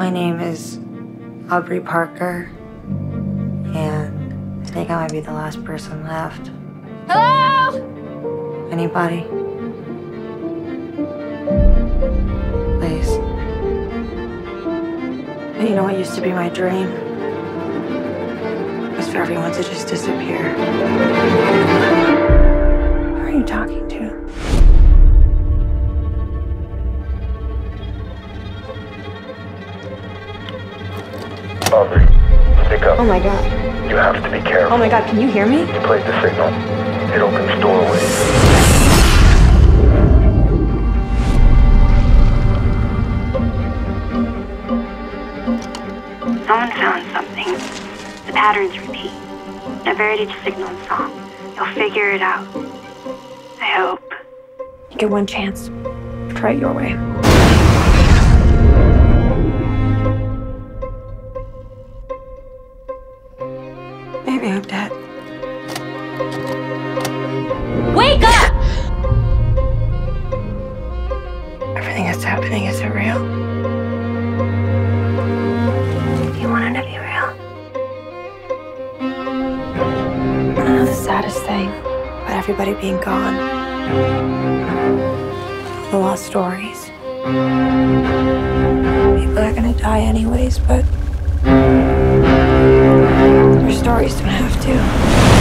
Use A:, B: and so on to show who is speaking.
A: My name is Aubrey Parker, and I think I might be the last person left.
B: Hello?
A: Anybody? Please. You know what used to be my dream? It Was for everyone to just disappear.
C: Aubrey, speak up.
A: Oh my god.
C: You have to be careful.
A: Oh my god, can you hear me?
C: You played the signal. It opens doorways.
D: Someone found something. The patterns repeat. A Veritage signal song. You'll figure it out. I hope.
A: You get one chance. Try it your way. I'm dead.
B: Wake up!
A: Everything that's happening, is it real? You want it to be real? I know the saddest thing about everybody being gone. The lost stories. People are gonna die anyways, but do.